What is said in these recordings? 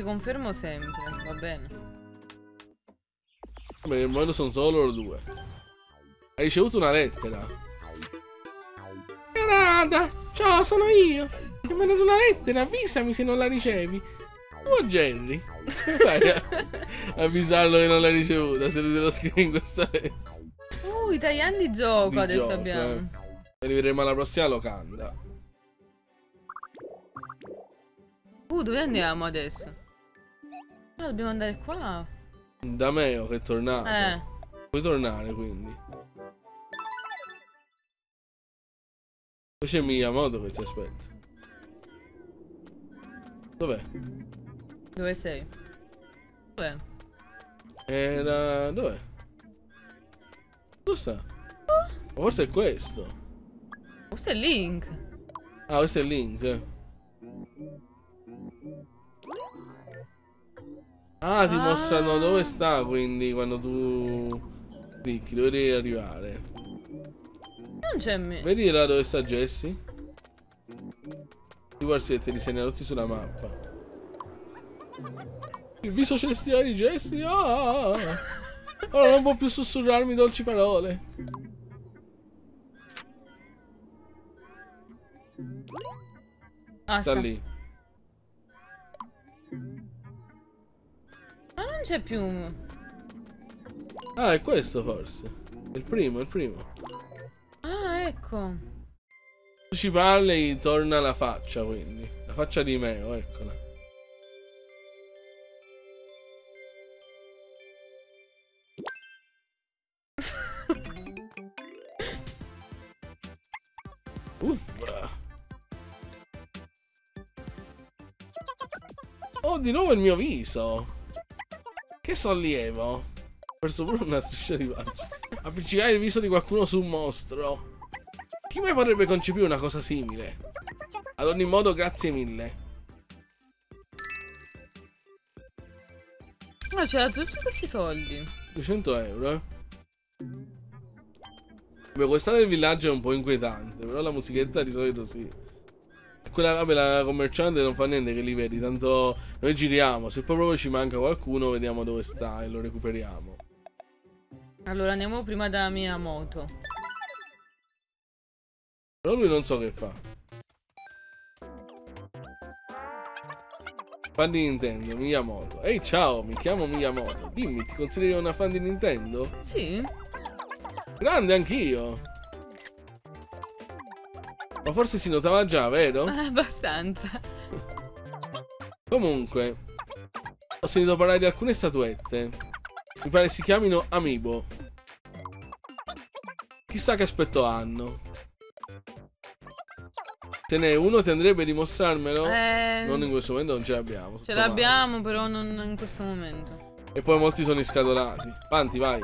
mi confermo sempre, va bene. Beh, nel momento sono solo loro due. Hai ricevuto una lettera. Carada, ciao, sono io. Ti ho mandato una lettera, avvisami se non la ricevi. Oh Jerry. Vai a avvisarlo che non l'hai ricevuta se te lo scrivi in questa lettera. Uh, i tagliandi di gioco Di adesso gioco, abbiamo. eh. Arriveremo alla prossima locanda. Uh, dove andiamo adesso? Ah, dobbiamo andare qua. Da Meo che è tornato. Eh. Puoi tornare quindi. Poi c'è Miyamoto che ti aspetta. Dov'è? Dove sei? Dov'è? Era... dov'è? Dove sta? Ma Forse è questo. Questo è Link. Ah, questo è link. Ah, ti Ah. mostrano dove sta, quindi quando tu clicchi, dove devi arrivare. Non c'è me. Vedi là dove sta Jesse? Ti guardi se te li segna tutti sulla mappa. Il viso celestiale di Jesse? Ah! Ora non può più sussurrarmi dolci parole. Ah, sta- lì. C'è più. Ah, è questo forse. Il primo, il primo. Ah, ecco. Ci parli, torna la faccia, quindi. La faccia di Meo, eccola. Uffa. Oh, di nuovo il mio viso. Che sollievo. Perso pure una striscia di faccia. Appiccicare il viso di qualcuno su un mostro. Chi mai potrebbe concepire una cosa simile? Ad ogni modo, grazie mille. Ma c'era tutti questi soldi. 200 euro, eh. Beh, questa del villaggio è un po' inquietante, però la musichetta di solito sì. Quella, vabbè, la commerciante non fa niente che li vedi, tanto noi giriamo, se poi proprio ci manca qualcuno vediamo dove sta e lo recuperiamo. Allora andiamo prima da Miyamoto. Però lui non so che fa. Fan di Nintendo, Miyamoto. Ehi ciao, mi chiamo Miyamoto. Dimmi, ti consideri una fan di Nintendo? Sì? Grande anch'io. Ma forse si notava già, vero? Abbastanza. Comunque, ho sentito parlare di alcune statuette. Mi pare si chiamino Amiibo. Chissà che aspetto hanno. Se ne è uno, ti andrebbe di mostrarmelo? Eh, Non in questo momento non ce l'abbiamo. ce l'abbiamo, però non in questo momento. E poi molti sono iscatolati. Avanti, vai.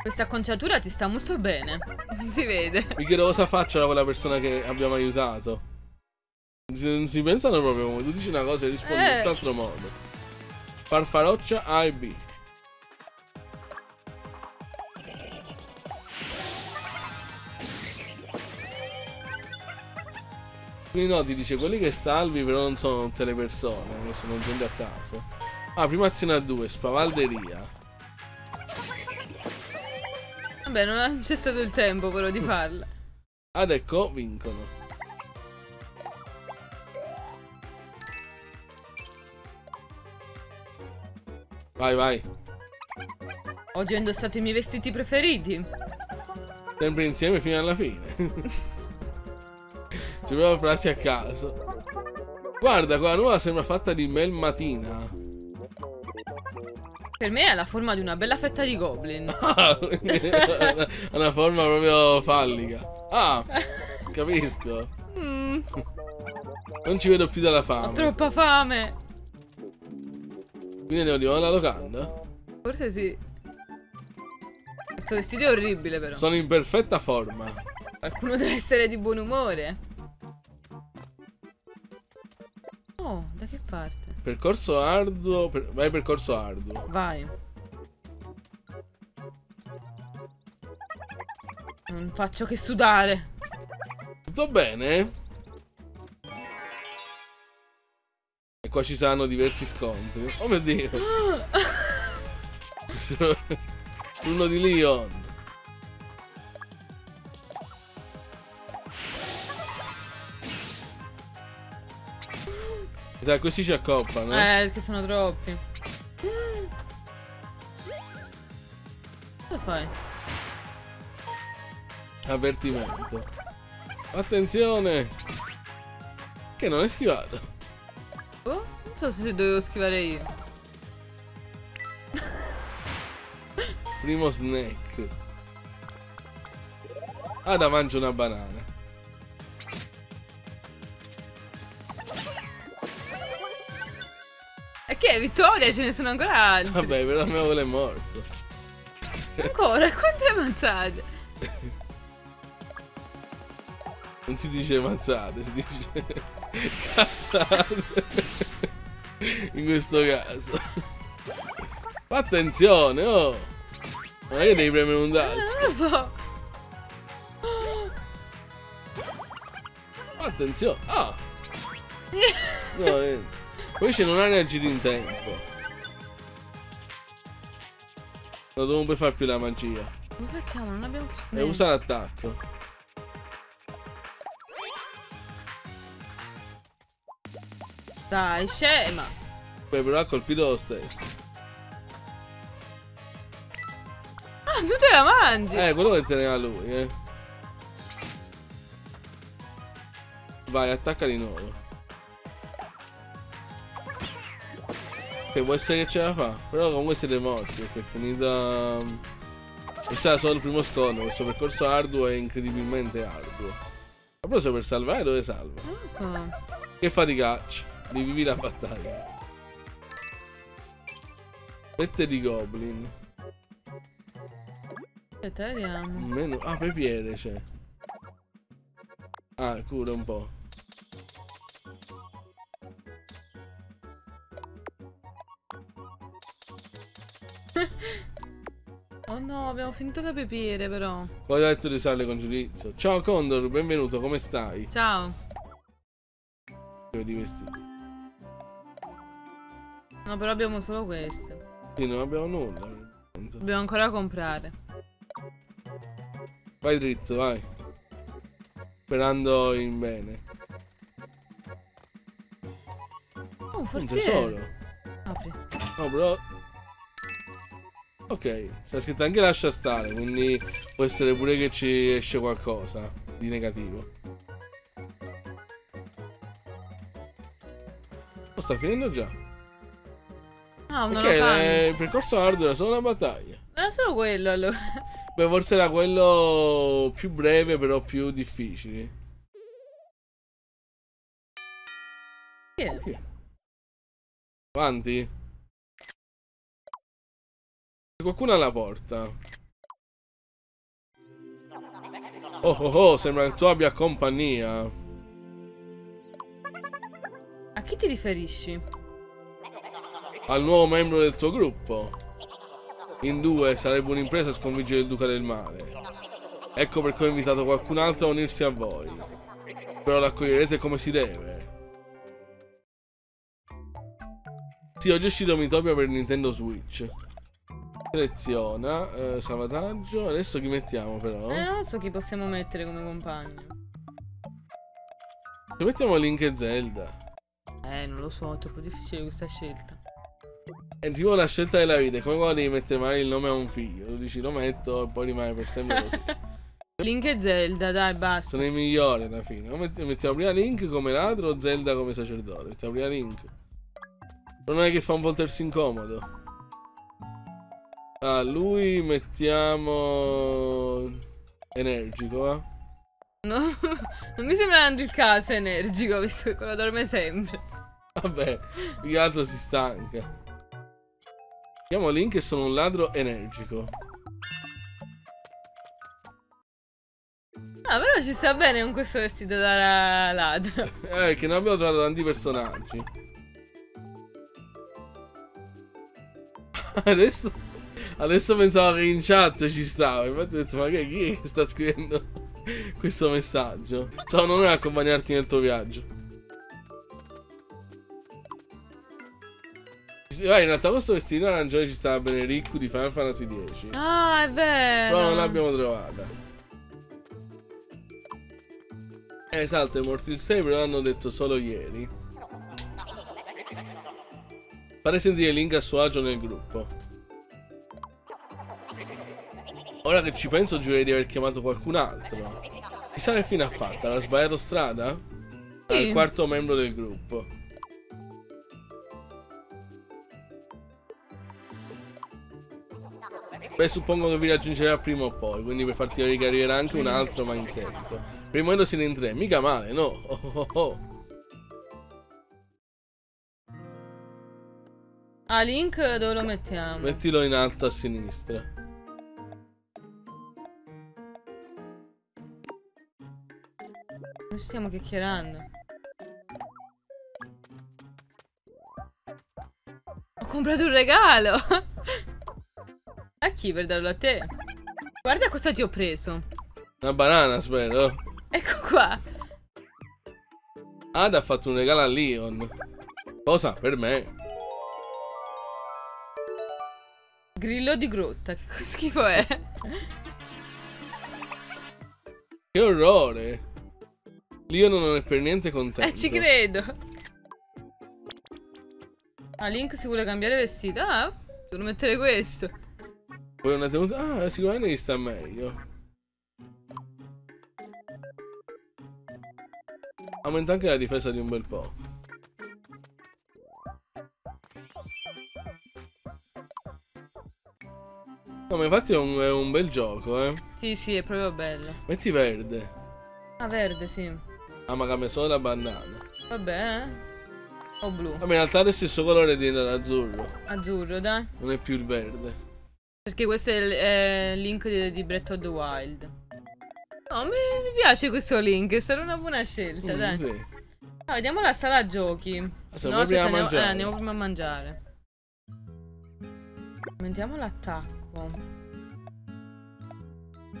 Questa acconciatura ti sta molto bene. si vede. Mi chiedo cosa faccia quella persona che abbiamo aiutato. Si- Non si pensano proprio come tu dici una cosa e rispondi in Eh. tutt'altro modo. Farfaroccia A e B. Quindi no, ti dice quelli che salvi però non sono tutte le persone, sono gente a caso. Ah, prima azione a 2, spavalderia. Vabbè, non c'è stato il tempo però di farla. Ad ecco, vincono. Vai, vai. Oggi ho indossato i miei vestiti preferiti. Sempre insieme fino alla fine. Ci provo frasi a caso. Guarda, quella nuova sembra fatta di mel matina. Per me è la forma di una bella fetta di goblin. Ah, una forma proprio fallica. Ah, capisco. Mm, Non ci vedo più dalla ho fame. troppa fame. Quindi andiamo di nuovo alla locanda. Forse sì. Questo vestito è orribile però. Sono in perfetta forma. Qualcuno deve essere di buon umore. Oh, da che parte? Percorso arduo. per- Vai percorso arduo. Vai. Non faccio che sudare. Tutto bene? E qua ci saranno diversi scontri. Oh mio dio! Uno di Leon. Dai, questi ci accoppano. Eh, perché sono troppi. Cosa fai? Avvertimento. Attenzione! Che non è schivato. Oh, non so se dovevo schivare io. Primo snack. Ah, da mangio una banana. Che vittoria? Ce ne sono ancora altri. Vabbè, però volo è morto. Ancora? Quante avanzate? Non si dice mazzate, si dice cazzate. In questo caso. Attenzione, oh! Non è che devi premere un Eh, tasto. non lo so. Attenzione. Ah! No, eh. Poi c'è non ha reagito in tempo. Non dobbiamo puoi fare più la magia. Come facciamo? Non abbiamo più E snack. usa l'attacco. Dai, scema. Beh, però ha colpito lo stesso. Ah, tu te la mangi. Eh, quello che teneva lui, eh. Vai, attacca di nuovo. Che può essere che ce la fa. Però comunque siete morti perché è finita. Questo era solo il primo scontro. Questo percorso arduo è incredibilmente arduo. Ma proprio per salvare dove salva? Non lo so. Che faticaccia. Rivivi la battaglia. Pette di goblin. Aspetta, vediamo. Meno... Ah, pepiere c'è. Ah, cura un po'. Oh no, abbiamo finito la pepiere però. Poi ho detto di usarle con giudizio. Ciao Condor, benvenuto, come stai? Ciao. Vedi vestiti. No, però abbiamo solo questo. Sì, non abbiamo nulla. Dobbiamo ancora comprare. Vai dritto, vai. Sperando in bene. Oh, un Un tesoro. Apri. No, però... Ok, sta scritto anche lascia stare, quindi può essere pure che ci esce qualcosa di negativo. Oh, sta finendo già. Ah, un Ok, locale. eh, il percorso arduo era solo una battaglia. Era solo quello allora. Beh, forse era quello più breve, però più difficile. È? Avanti? Qualcuno alla porta. Oh oh oh, sembra che tu abbia compagnia. A chi ti riferisci? Al nuovo membro del tuo gruppo. In due sarebbe un'impresa sconfiggere il duca del male. Ecco perché ho invitato qualcun altro a unirsi a voi. Però l'accoglierete come si deve. Sì, oggi è uscito Mitopia per Nintendo Switch. Seleziona, eh, salvataggio. Adesso chi mettiamo però? Eh, non so chi possiamo mettere come compagno. Se mettiamo Link e Zelda. Eh, non lo so, è troppo difficile questa scelta. È tipo la scelta della vita, come quando devi mettere magari il nome a un figlio. Tu dici lo metto e poi rimane per sempre così. Link e Zelda, dai, basta. Sono i migliori alla fine. Mettiamo prima Link come ladro o Zelda come sacerdote. Mettiamo prima Link. Non è che fa un voltersi incomodo. Ah, lui mettiamo... Energico, va? No, non mi sembra tanto il caso energico, visto che quello dorme sempre. Vabbè, più altro si stanca. Chiamo Link e sono un ladro energico. Ah, però ci sta bene con questo vestito da la- ladro. Eh, perché noi abbiamo trovato tanti personaggi. Adesso, adesso pensavo che in chat ci stava. Infatti ho detto, ma che, chi è che sta scrivendo questo messaggio? Sono noi a accompagnarti nel tuo viaggio. Eh, in realtà questo vestito arancione ci stava bene Ricco di Final Fantasy X. Ah, è vero. Però non l'abbiamo trovata. Eh, esatto, è morto il 6, però l'hanno detto solo ieri. Fare sentire Link a suo agio nel gruppo. Ora che ci penso giurerei di aver chiamato qualcun altro. Chissà che fine ha fatto, ha sbagliato strada? È il quarto membro del gruppo. Beh, suppongo che vi raggiungerà prima o poi, quindi per farti arriverà anche un altro, ma in seguito. Per il momento siete in tre, mica male, no? Oh, oh, oh. Ah, Link dove lo mettiamo? Mettilo in alto a sinistra. Non stiamo chiacchierando. Ho comprato un regalo! a chi per darlo a te? Guarda cosa ti ho preso. Una banana, spero. Ecco qua. Ada ha fatto un regalo a Leon. Cosa? Per me. Grillo di grotta, che schifo è? Che orrore. Leon non è per niente contento. Eh, ci credo. Ah, Link si vuole cambiare vestito. Ah, devo mettere questo. Poi una tenuta... Ah, sicuramente gli sta meglio. Aumenta anche la difesa di un bel po'. No, ma infatti è un, è un bel gioco, eh. Sì, sì, è proprio bello. Metti verde. Ah, verde, sì. Ah, ma cambia solo la bandana. Vabbè, eh. O blu. Vabbè, in realtà è lo stesso colore di l'azzurro. Azzurro, dai. Non è più il verde. Perché questo è il il link di, di Breath of the Wild. No, mi, piace questo link, sarà una buona scelta, Mm, dai. sì. Ah, vediamo la sala giochi. Ah, siamo prima andiamo, eh, andiamo prima a mangiare. Aumentiamo l'attacco.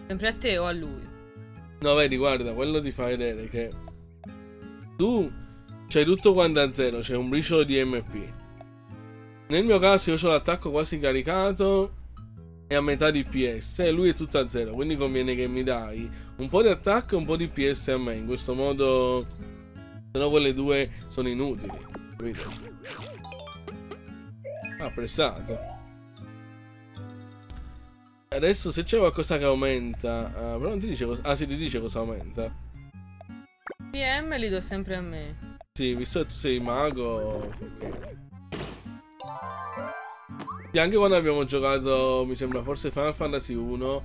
Sempre a te o a lui? No, vedi, guarda, quello ti fa vedere che tu c'hai tutto quanto a zero, c'è un briciolo di MP. Nel mio caso io ho l'attacco quasi caricato e a metà di PS e lui è tutto a zero, quindi conviene che mi dai un po' di attacco e un po' di PS a me, in questo modo se no quelle due sono inutili, capito? Apprezzato. Adesso se c'è qualcosa che aumenta, ah, però non ti dice cosa, ah sì ti dice cosa aumenta. PM li do sempre a me. Sì, visto che tu sei mago. Sì, anche quando abbiamo giocato, mi sembra forse Final Fantasy 1,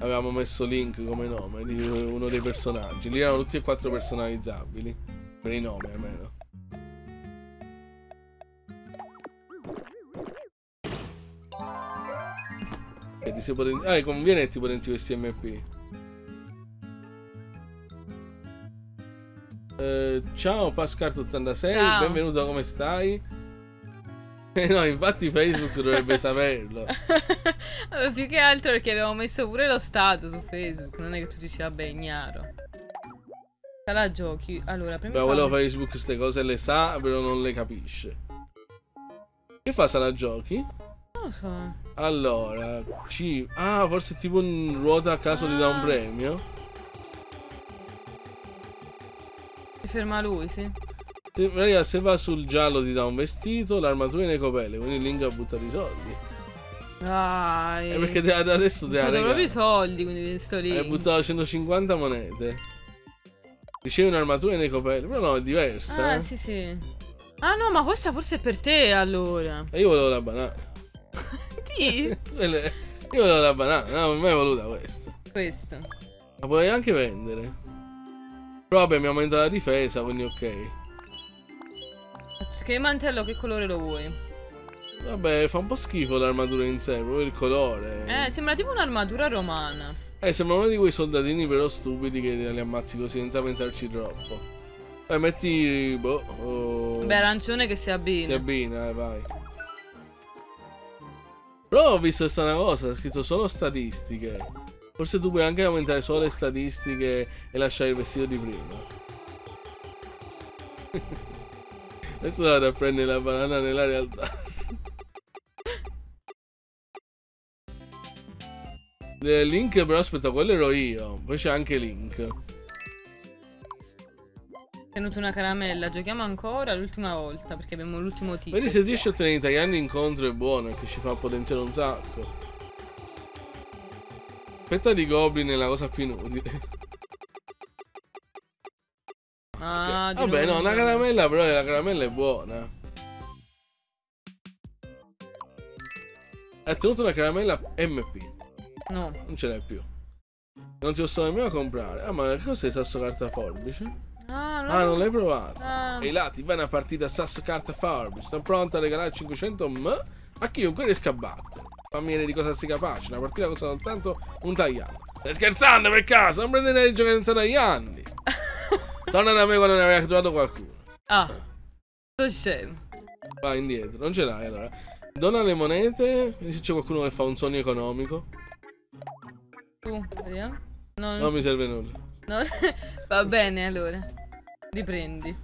avevamo messo Link come nome di uno dei personaggi. Lì erano tutti e quattro personalizzabili, per i nomi almeno. E Ah, conviene che ti potenzi questi MP. Eh, ciao Pascart86, Ciao. benvenuto, come stai? Eh no, infatti Facebook dovrebbe saperlo. Vabbè, più che altro perché avevamo messo pure lo stato su Facebook. Non è che tu dici, vabbè, ignaro. Sala giochi. Allora, prima Beh, quello Facebook queste cose le sa, però non le capisce. Che fa sala giochi? Non lo so. Allora, C. Ah, forse tipo un ruota a caso ti dà un Ah. premio. Si ferma lui, sì. Se, raga, se va sul giallo ti dà un vestito, l'armatura e le copelle, quindi Link ha buttato i soldi. Dai. Eh, perché te- adesso te Ho proprio i soldi, quindi sto lì. Hai buttato 150 monete. Ricevi un'armatura e le copelle, però no, è diversa. Ah, eh. sì, sì. Ah, no, ma questa forse è per te, allora. E io volevo la banana. Sì. Io volevo la banana, no, non mi è voluta questa. Questo. La puoi anche vendere. Però vabbè, mi aumenta la difesa, quindi ok. Che mantello, che colore lo vuoi? Vabbè, fa un po' schifo l'armatura in sé, proprio il colore. Eh, sembra tipo un'armatura romana. Eh, sembra uno di quei soldatini però stupidi che li ammazzi così senza pensarci troppo. Eh, metti... boh... oh, Beh, arancione che si abbina. Si abbina, eh, vai. Però ho visto questa cosa, ha scritto solo statistiche. Forse tu puoi anche aumentare solo le statistiche e lasciare il vestito di prima. Adesso vado a prendere la banana nella realtà. Eh, link però aspetta, quello ero io. Poi c'è anche Link. Tenuto una caramella, giochiamo ancora l'ultima volta perché abbiamo l'ultimo titolo. Vedi se riesci a tenere gli italiani incontro è buono che ci fa potenziare un sacco. Aspetta di Goblin è la cosa più inutile. Ah, Vabbè, no, una caramella, però la caramella è buona. Hai ottenuto una caramella MP. No. Non ce l'hai più. Non si possono nemmeno comprare. Ah, ma che cos'è sasso carta forbice? Ah, no. Ah, non l'hai provato. Ah. Ehi là, ti va una partita sasso carta forbice. Sono pronta a regalare 500 m a chiunque riesca a battere. Fammi vedere di cosa sei capace. Una partita costa soltanto un tagliando. Stai scherzando per caso? Non prendere di giocare senza tagliandi. Torna da me quando ne avrai trovato qualcuno. Ah. Sto scemo. Vai indietro. Non ce l'hai allora. Dona le monete. Vedi se c'è qualcuno che fa un sogno economico. Tu, vediamo. No, non Non mi serve nulla. no. Va bene, allora. Riprendi.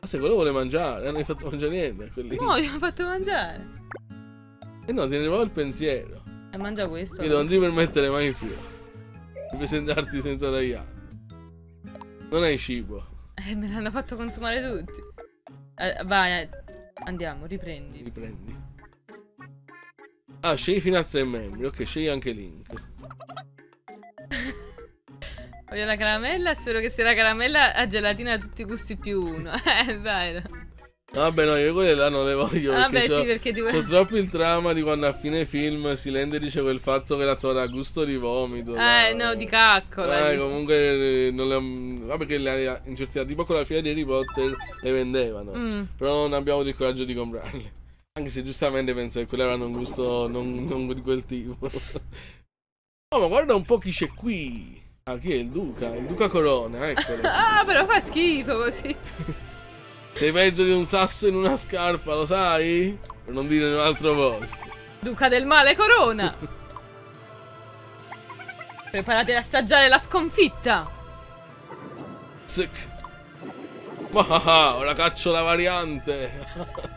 Ma se quello vuole mangiare, non hai fatto mangiare niente quelli. No, gli ho fatto mangiare. E no, ti ne va il pensiero. E mangia questo. Che non ti permettere mai più di presentarti senza tagliare. Non hai cibo. Eh, me l'hanno fatto consumare tutti. Eh, vai, eh, andiamo, riprendi. Riprendi. Ah, scegli fino a tre membri. Ok, scegli anche Link. Voglio la caramella, spero che sia la caramella a gelatina a tutti i gusti più uno. Eh, vai. Vabbè, no, io quelle là non le voglio. Vabbè, perché sì, perché ti so troppo il trama di quando a fine film Silente dice quel fatto che la trova a gusto di vomito. Eh, là. no, di caccola. Eh, di- comunque eh, non le Vabbè che le in certi tipo con la fiera di Harry Potter le vendevano. Mm. Però non abbiamo il coraggio di comprarle. Anche se giustamente penso che quelle avranno un gusto non, non di quel tipo. oh, ma guarda un po' chi c'è qui. Ah, chi è il Duca? Il Duca Corona, eccolo. Ah, però fa schifo così. Sei peggio di un sasso in una scarpa, lo sai? Per non dire in un altro posto. Duca del male corona. Preparati ad assaggiare la sconfitta. Sick. Ma ora caccio la variante.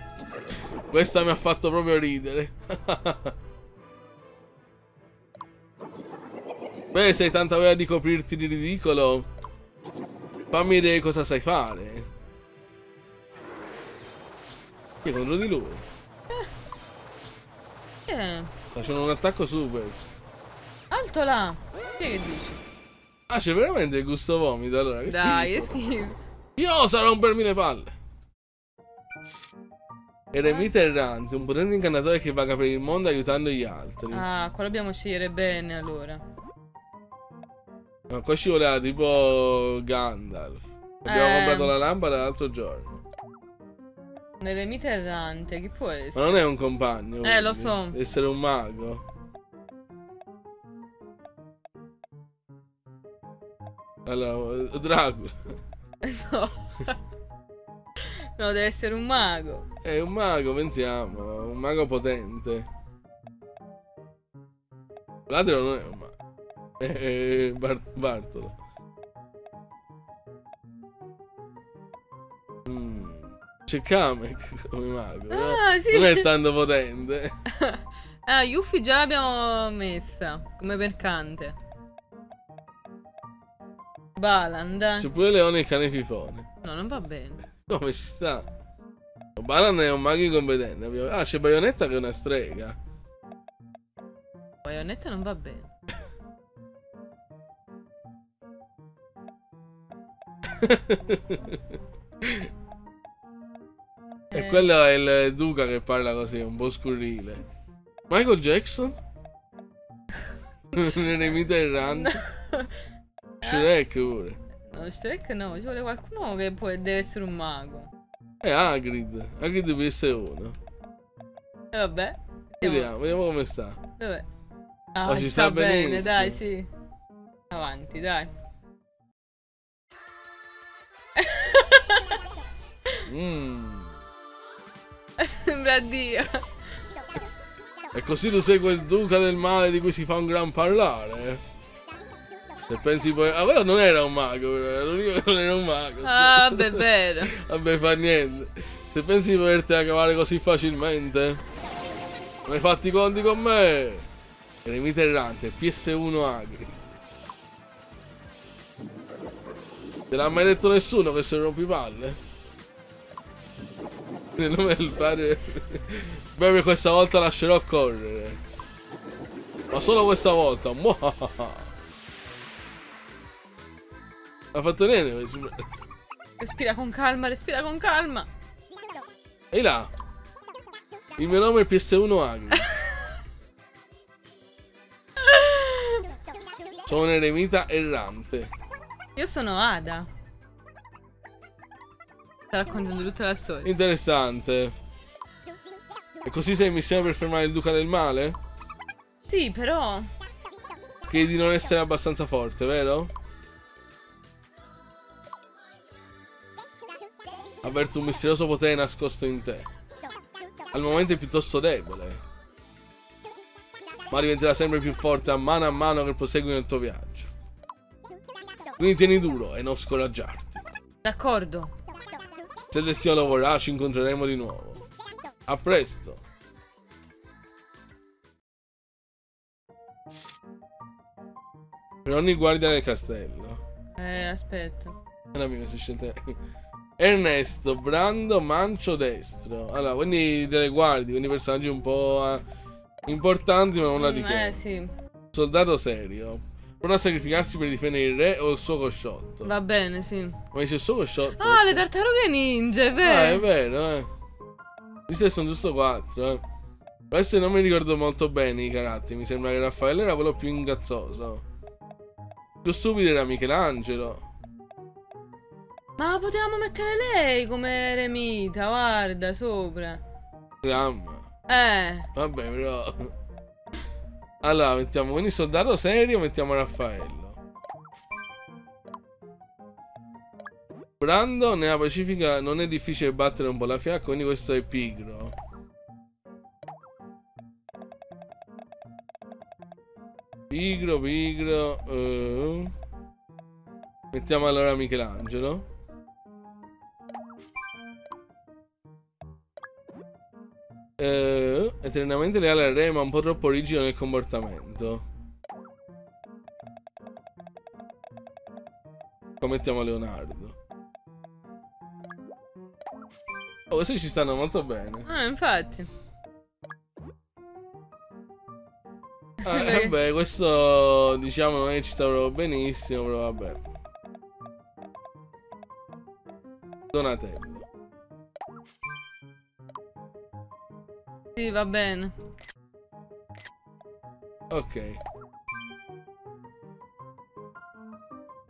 Questa mi ha fatto proprio ridere. Beh, sei tanta voglia di coprirti di ridicolo. Fammi vedere cosa sai fare. Chi è contro di lui? Eh, Facciano un attacco super. alto là. Chi è che dici? Ah, c'è veramente il gusto vomito allora. Che Dai, è schifo. Io oso rompermi le palle. Eremita errante, un potente ingannatore che vaga per il mondo aiutando gli altri. Ah, qua dobbiamo scegliere bene allora. Ma qua ci voleva tipo Gandalf. Abbiamo Eh. comprato la lampada l'altro giorno. Nell'eremita errante, chi può Ma essere? non è un compagno. Eh, lo so. Deve essere un mago. Allora, eh, Dracula. No. No, deve essere un mago. È un mago, pensiamo. Un mago potente. L'altro non è un mago. È Bart- Bartolo. C'è Kamek come mago. Ah, sì. Non è tanto potente. Ah, Yuffie già l'abbiamo messa come mercante. Balan, dai. C'è pure Leone e cane fifone. No, non va bene. Come ci sta? Balan è un mago incompetente. Ah, c'è Bayonetta che è una strega. Bayonetta non va bene. E Eh. quello è il Duca che parla così, un po' scurrile. Michael Jackson? Un eremita errante. Shrek pure. No, Shrek no, ci vuole qualcuno che può, deve essere un mago. E Hagrid. Hagrid PS1. E vabbè. Vediamo. Vediamo, come sta. Dov'è? Ah, Oh, ci sta sta bene, benissimo. dai, sì. Avanti, dai. Mm. Sembra Dio. E così tu sei quel duca del male di cui si fa un gran parlare. Se pensi poi... Ah, quello non era un mago, però, l'unico che non era un mago. Ah, beh, è vero. Vabbè, fa niente. Se pensi di poterti cavare così facilmente, non hai fatti i conti con me. Eremita errante, PS1 agri. Te l'ha mai detto nessuno che se rompi palle? Nel nome del padre. Beh, questa volta lascerò correre. Ma solo questa volta. Ha fatto niente. Respira con calma, respira con calma. Ehi là. Il mio nome è PS1 Agri. Sono un eremita errante. Io sono Ada. Sta raccontando tutta la storia. Interessante. E così sei in missione per fermare il duca del male? Sì, però... Credi di non essere abbastanza forte, vero? Avverto un misterioso potere nascosto in te. Al momento è piuttosto debole. Ma diventerà sempre più forte a mano a mano che prosegui nel tuo viaggio. Quindi tieni duro e non scoraggiarti. D'accordo. Se il destino lo vorrà, ci incontreremo di nuovo. A presto. Per ogni guardia del castello. Eh, aspetta. Non amico, si scende. Ernesto, Brando, Mancio, Destro. Allora, quindi delle guardie, quindi personaggi un po' eh, importanti, ma non la Mm, richiedono. eh, sì. Soldato serio. Pronto a sacrificarsi per difendere il re o il suo cosciotto? Va bene, sì. Ma dice il suo cosciotto? Ah, le tartarughe ninja, è Ah, vero. è vero, eh. Visto che sono giusto quattro, eh. Adesso non mi ricordo molto bene i caratteri. Mi sembra che Raffaele era quello più ingazzoso. Più stupido era Michelangelo. Ma potevamo mettere lei come eremita, guarda, sopra. Gramma. Eh. Vabbè, però. Allora, mettiamo quindi soldato serio, mettiamo Raffaello. Brando nella Pacifica non è difficile battere un po' la fiacca, quindi questo è pigro. Pigro, pigro. eh. Mettiamo allora Michelangelo. Eh, eternamente leale al re, ma un po' troppo rigido nel comportamento. Poi mettiamo Leonardo. Oh, questi ci stanno molto bene. Ah, infatti. Ah, vabbè, questo diciamo non è che ci proprio benissimo, però vabbè. Donatello. Sì, va bene. Ok.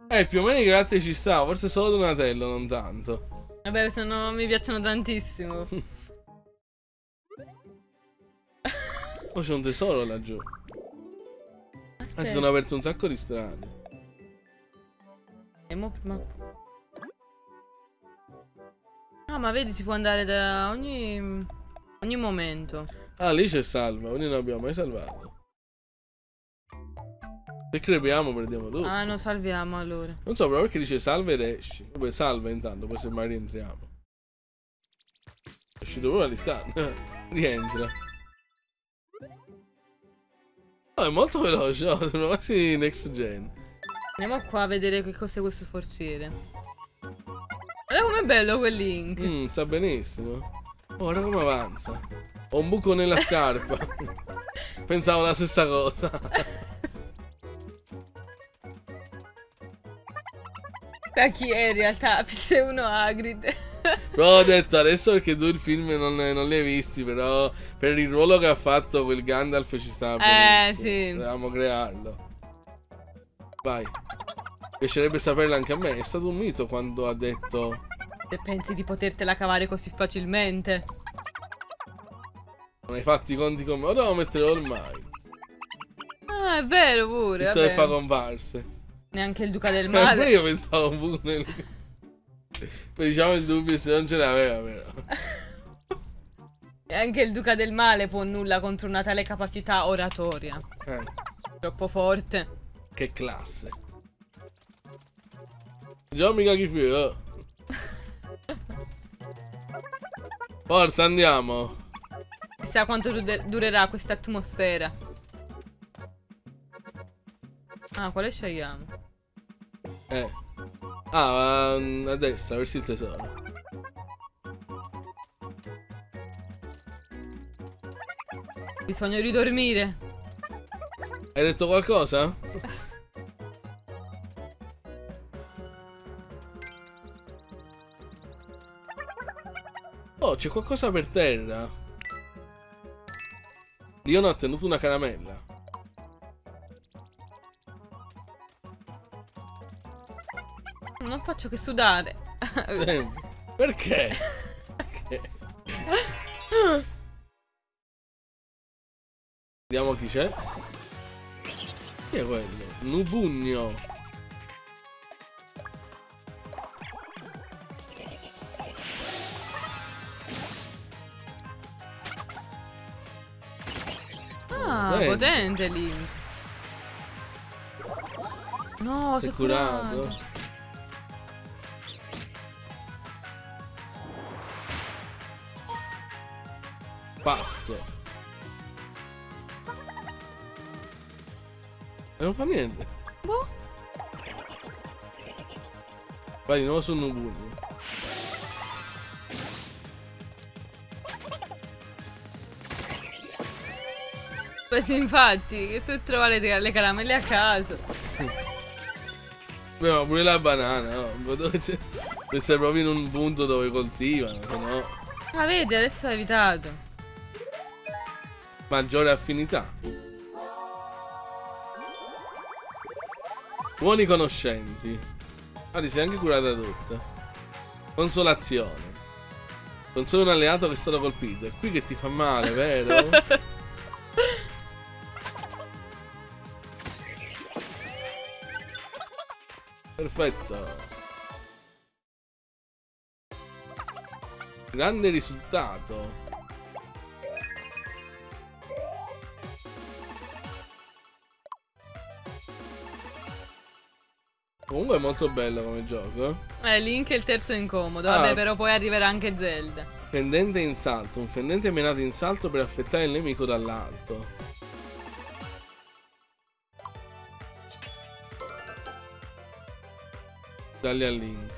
Eh, più o meno i caratteri ci sta, forse solo Donatello, non tanto. Vabbè, se no mi piacciono tantissimo. Oh, c'è un tesoro laggiù. Ah, si Aspetta. sono aperte un sacco di strade. Andiamo prima. Ah, ma vedi, si può andare da ogni. Ogni momento. Ah, lì c'è salva, quindi non abbiamo mai salvato. Se crepiamo perdiamo tutto. Ah, no, salviamo allora. Non so però perché dice salva ed esci. Vabbè, salva intanto, poi se mai rientriamo. È uscito proprio all'istante. Rientra. Oh, è molto veloce, oh, sembra quasi next gen. Andiamo qua a vedere che cos'è questo forziere. Guarda com'è bello quel link. Mm, sta benissimo. Guarda come avanza. Ho un buco nella scarpa. Pensavo la stessa cosa. Da chi è in realtà? PS1 Hagrid. Però ho detto adesso perché tu il film non, non li hai visti, però per il ruolo che ha fatto quel Gandalf ci stava Eh, benissimo. sì. Dovevamo crearlo. Vai. Piacerebbe saperlo anche a me. È stato un mito quando ha detto... Se pensi di potertela cavare così facilmente. Non hai fatto i conti con me. O devo mettere ormai. Ah, è vero pure. Visto che fa comparse. Neanche il duca del Ma pure male. io pensavo nel... Poi diciamo il dubbio se non ce l'aveva però. Neanche il duca del male può nulla contro una tale capacità oratoria. Eh, Troppo forte. che classe. Già mica chi più. oh. Forza andiamo. Chissà quanto du- durerà questa atmosfera. Ah, quale scegliamo? Eh. Ah, um, a destra, verso il tesoro. Bisogna ridormire. Hai detto qualcosa? Oh, c'è qualcosa per terra. Io non ho ottenuto una caramella. Non faccio che sudare. Sempre. Perché? Perché? Vediamo chi c'è. Chi è quello? Nubugno. Bene. potente Link. No, Sei sei curato. curato. Pasto. E non fa niente. Boh. Vai di nuovo su Nubugno. Sì, infatti, che se trova le, le caramelle a caso. Ma pure la banana, no? Deve essere proprio in un punto dove coltivano, no. Ah, vedi, adesso ha evitato. Maggiore affinità. Buoni conoscenti. Ah, ti sei anche curata tutta. Consolazione. Non sono un alleato che è stato colpito. È qui che ti fa male, vero? Perfetto. Grande risultato. Comunque è molto bello come gioco. eh. Eh, Link è il terzo incomodo. Ah. Vabbè, però poi arriverà anche Zelda. Fendente in salto. Un fendente menato in salto per affettare il nemico dall'alto. Dagli al link.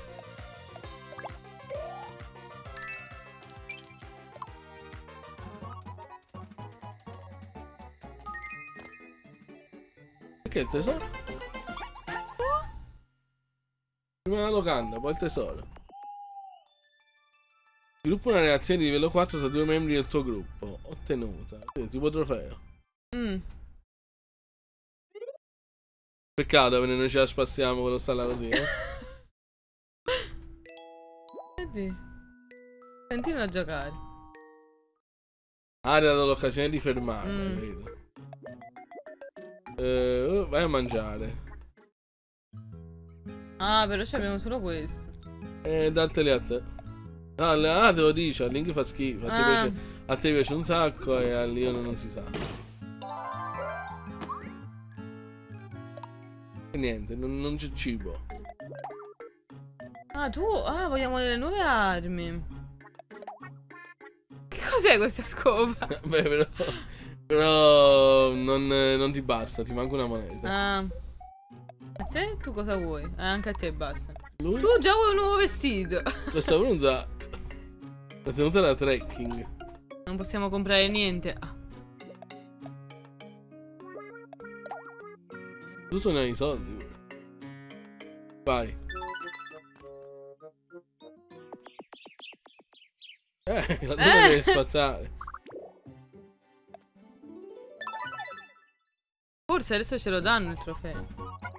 Perché il tesoro? Prima la locanda, poi il tesoro. Sviluppa una reazione di livello 4 tra due membri del tuo gruppo. Ottenuta. Sì, tipo trofeo. Mm. Peccato che noi ce la spassiamo quello sta là così, eh. Vedi. Sentimi a giocare. Ah, ti ha dato l'occasione di fermarti, Mm. vedo. Eh, vai a mangiare. Ah, però abbiamo solo questo. E dateli a te. Ah, ah, te lo dice, al link fa schifo. A te, Ah. piace, a te piace un sacco e a Leon non si sa. E niente, non, non c'è cibo. Ah, tu... Ah, vogliamo le nuove armi. Che cos'è questa scopa? Beh, però. Però non, non ti basta, ti manca una moneta. Ah. A te? Tu cosa vuoi? Eh, anche a te basta. Lui Tu già vuoi un nuovo vestito. un sacco. La tenuta da trekking. Non possiamo comprare niente. Ah. Tu sono i soldi. Vai. Eh, la tua Eh. devi spazzare. Forse adesso ce lo danno il trofeo.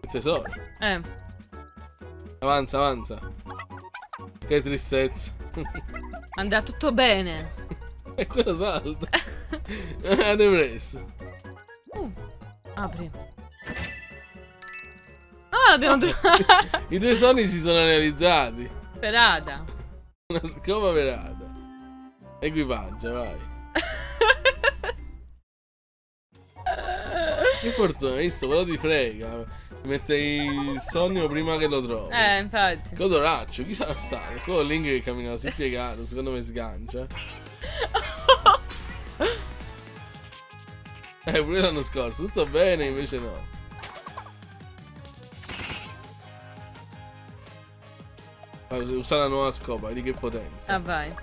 Il tesoro. Eh. Avanza, avanza. Che tristezza. Andrà tutto bene. e quello salta. Eh, depresso. Uh, apri. Ah, l'abbiamo trovato. I due sogni si sono realizzati. per Ada. Una scopa velata. Equipaggio, vai. che fortuna, hai visto? Quello ti frega. Mette il sogno prima che lo trovi. Eh, infatti. Codoraccio, chi sarà stato? Quello Link che camminava si è piegato, secondo me sgancia. eh, pure l'anno scorso, tutto bene, invece no. Usare la nuova scopa, di che potenza. Ah, vai.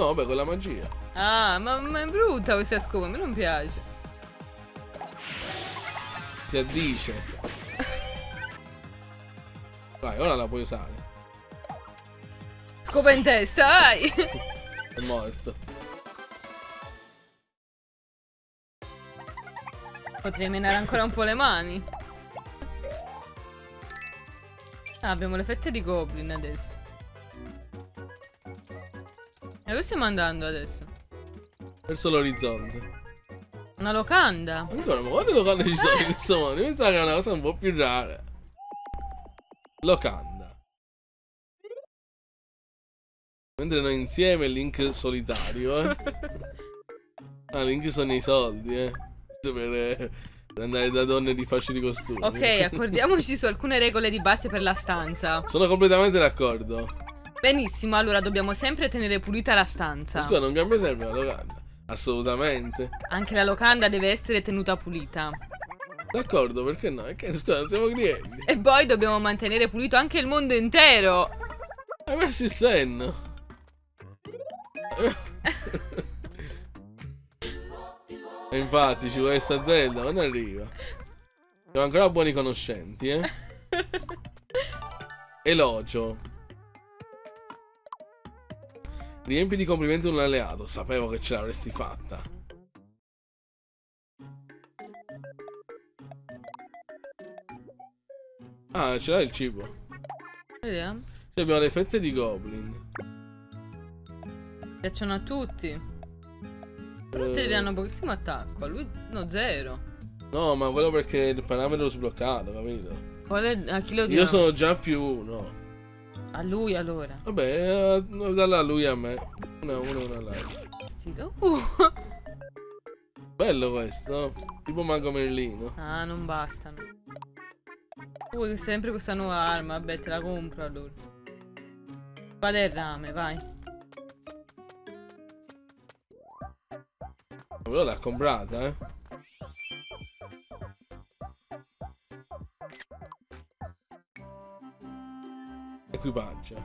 No, vabbè, con la magia. Ah, ma, ma è brutta questa scopa, a me non piace. Si addice. Vai, ora la puoi usare. Scopa in testa, vai! È morto. Potrei menare ancora un po' le mani. Ah, abbiamo le fette di goblin adesso. E dove stiamo andando adesso? Verso l'orizzonte. Una locanda. Ancora, ma quante locande ci sono in questo mondo? Io pensavo che era una cosa un po' più rara. Locanda. Mentre noi insieme Link solitario, eh. Ah, Link sono i soldi, eh. Per, per andare da donne di facili costumi. Ok, accordiamoci su alcune regole di base per la stanza. Sono completamente d'accordo. Benissimo, allora dobbiamo sempre tenere pulita la stanza. Scusa, non cambia sempre la locanda. Assolutamente. Anche la locanda deve essere tenuta pulita. D'accordo, perché no? Che, scusa, siamo clienti. E poi dobbiamo mantenere pulito anche il mondo intero. Hai perso il senno. e infatti ci vuole sta Zelda, quando arriva? Siamo ancora buoni conoscenti, eh? Elogio. Riempi di complimenti un alleato. Sapevo che ce l'avresti fatta. Ah, ce l'hai il cibo. Vediamo. Sì, abbiamo le fette di goblin. Piacciono a tutti. Però Eh, danno pochissimo attacco. A lui no, zero. No, ma quello perché il parametro è sbloccato, capito? Qual è, a chi lo diamo? Io sono già più uno. A lui allora. Vabbè, eh, dalla lui a me. Una, una, una là. Vestito. Uh. Bello questo. Tipo Mago Merlino. Ah, non bastano. Vuoi sempre questa nuova arma? Vabbè, te la compro allora. Spada e rame, vai. Però l'ha comprata, eh. Equipaggio.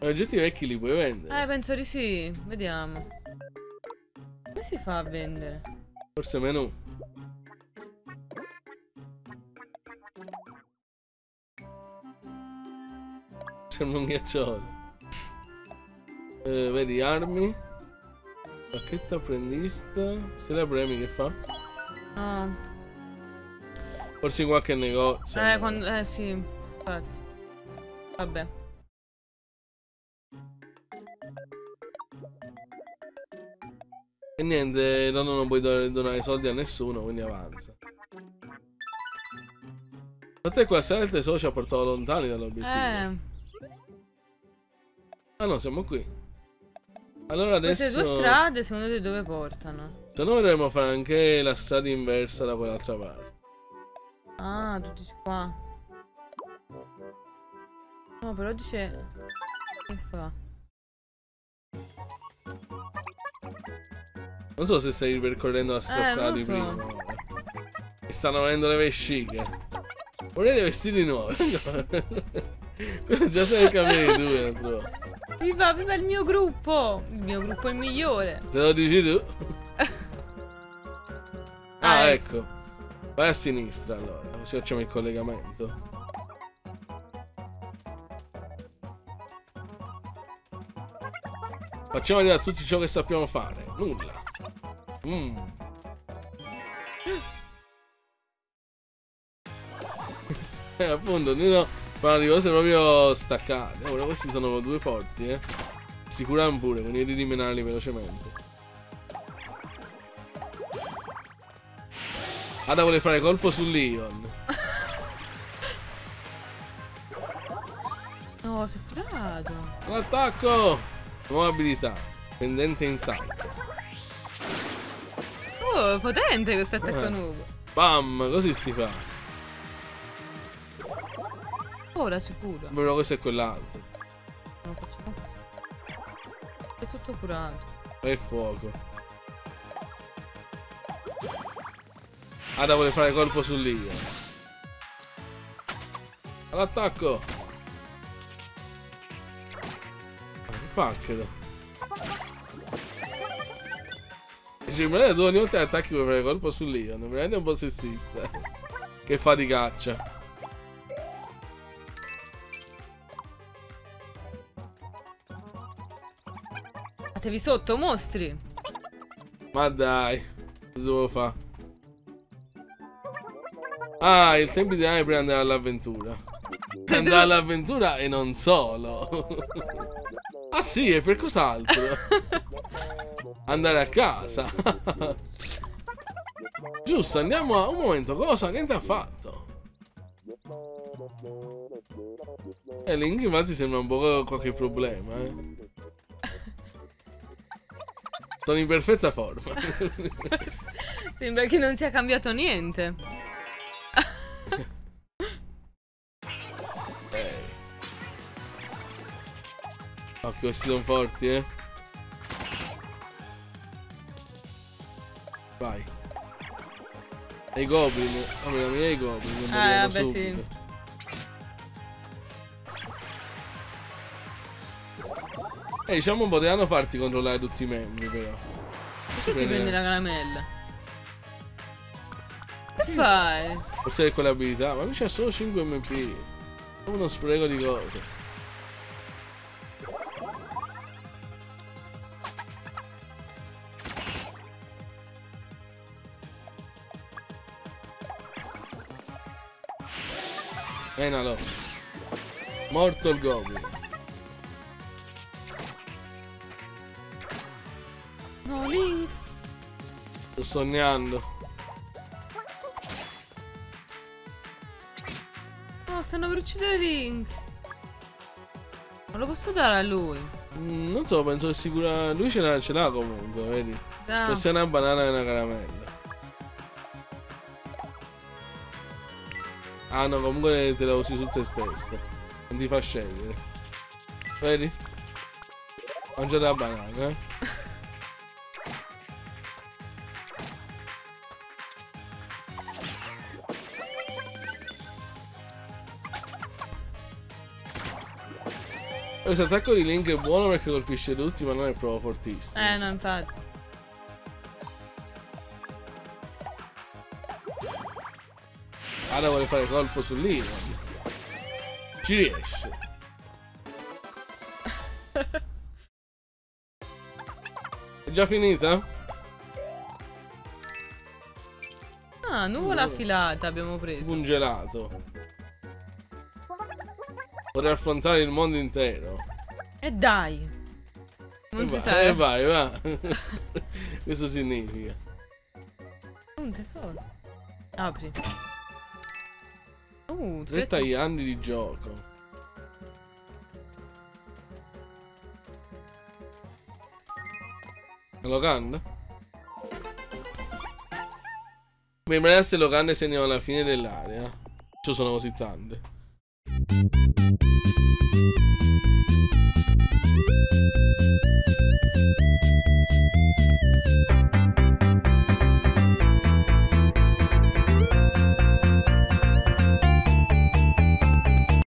Oggetti vecchi li puoi vendere. Eh, penso di sì. Vediamo. Come si fa a vendere? Forse menu. Sembra un ghiacciolo. Eh, vedi, armi. Pacchetto apprendista. Stella premi che fa? No. Forse in qualche negozio. Eh, quando... Eh, sì. Infatti. Vabbè. E niente, no, no, non puoi do- donare soldi a nessuno, quindi avanza. A te qua sai il tesoro ci ha portato lontani dall'obiettivo. Eh. Ah no, siamo qui. Allora adesso... Queste due strade, secondo te dove portano? Se no dovremmo fare anche la strada inversa da quell'altra parte. Ah, tu dici qua. No, però dice... Che fa? Non so se stai ripercorrendo la stessa Eh, strada non di so. prima. Mi stanno venendo le vesciche. Vorrei dei vestiti nuovi. Già sei cambiare due, non trovo. Viva, viva il mio gruppo! Il mio gruppo è il migliore. Te lo dici tu? ah, Ah, ecco. Vai a sinistra allora, così facciamo il collegamento. Facciamo vedere a tutti ciò che sappiamo fare. Nulla. Mm. eh, appunto, noi no, fanno di cose proprio staccate. Ora questi sono due forti, eh. Si curano pure, quindi devi rimenarli velocemente. Ada vuole fare colpo su Leon. No, si è curato. L'attacco! Nuova abilità. Pendente in salto. Oh, potente questo attacco Eh. nuovo. Bam! Così si fa. Ora si cura. Però questo è quell'altro. No, facciamo così. È tutto curato. E il fuoco. Ada vuole fare colpo su Leon. All'attacco! Pacchero. Dice, in tu ogni volta che attacchi puoi fare colpo su Leon. Mi rende un po' sessista. Che fa di caccia. Fatevi sotto, mostri. Ma dai. Cosa devo fare? Ah, il tempo ideale per andare all'avventura. Andare all'avventura e non solo. ah sì, e per cos'altro? Andare a casa. Giusto, andiamo a... Un momento, cosa? Niente affatto. E eh, Link infatti sembra un po' qualche problema, eh. Sono in perfetta forma. Sembra che non sia cambiato niente. Oh, questi sono forti, eh. Vai. E i goblin. La mia i goblin. Ah, vabbè, sì. Eh, diciamo potevano farti controllare tutti i membri, però. Perché ti prendi la caramella? Che fai? Forse è quell'abilità, ma lui c'ha solo 5 MP. Uno spreco di cose. Morto il goblin. No, Link. Sto sognando. No, stanno per uccidere Link. Non lo posso dare a lui. Mm, non so, penso che sicura. Lui ce l'ha, comunque, vedi? C'è sia una banana e una caramella. Ah no, comunque te la usi su te stesso. Non ti fa scegliere. Vedi? Mangiate la banana, eh? Questo attacco di Link è buono perché colpisce tutti, ma non è proprio fortissimo. Eh, no, infatti. Ada vuole fare colpo su Leon. Ci riesce. è già finita? Ah, nuvola affilata abbiamo preso. Un gelato. Vorrei affrontare il mondo intero. E dai. Non e si va, sa. Eh, vai, va. Questo significa. Un tesoro. Apri. Uh, 30 certo. anni di gioco. Logan? Mi sembra se Logan se ne va alla fine dell'area. Ci sono così tante.